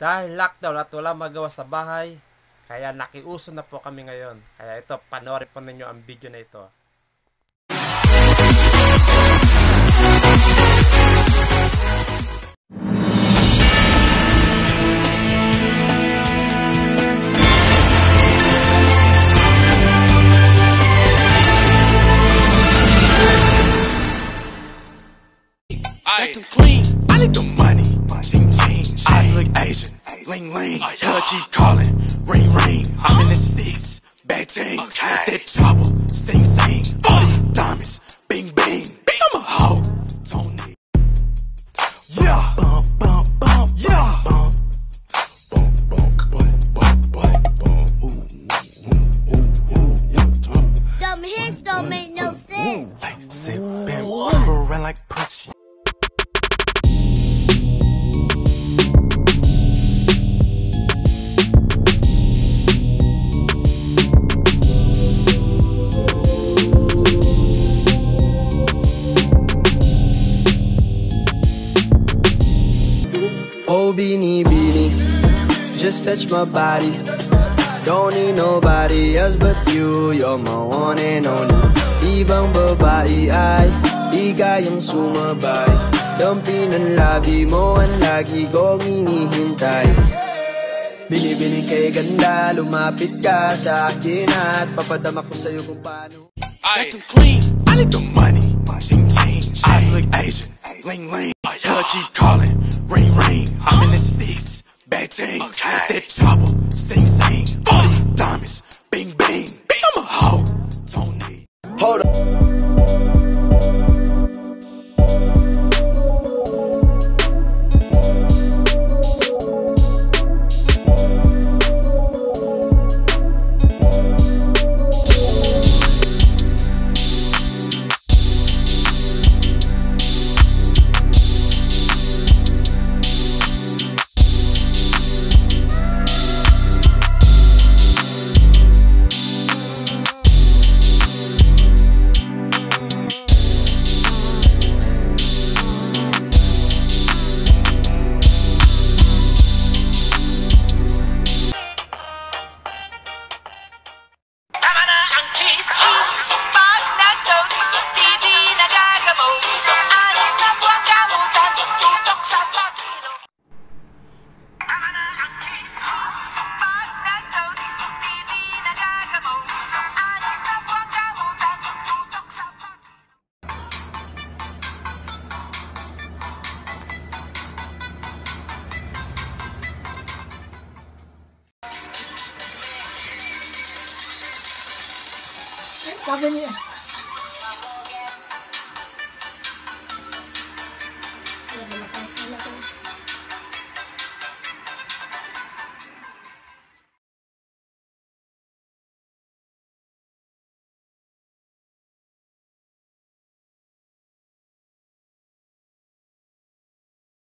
Dahil lockdown at wala magawa sa bahay, kaya nakiuso na po kami ngayon. Kaya ito, panoorin po ninyo ang video na ito. Clean. I need the money. Look Asian, ling ling, oh, yeah. keep calling, ring ring. I'm in the six, bad team, okay. Had that chopper, sing sing, all these diamonds, bing bing. bing. I'm a hoe, Tony. Yeah, bum, bum, bum, yeah. Bum. Some hits don't make no sense. Like zipping, like push Oh, beanie, beanie, just touch my body. Don't need nobody else but you. You're my one and only. Ibang babae ay di kayang sumabay. Dampi ng labi mo ang lagi kong inihintay. Binibining kay ganda, lumapit ka sa akin at papadama ko sa'yo kung paano. Them clean. I need the money. Ching ching. Eyes look Asian. Ling ling. Hell keep calling. Ring ring. things. Okay. That chopper, sing, sing. 加给你。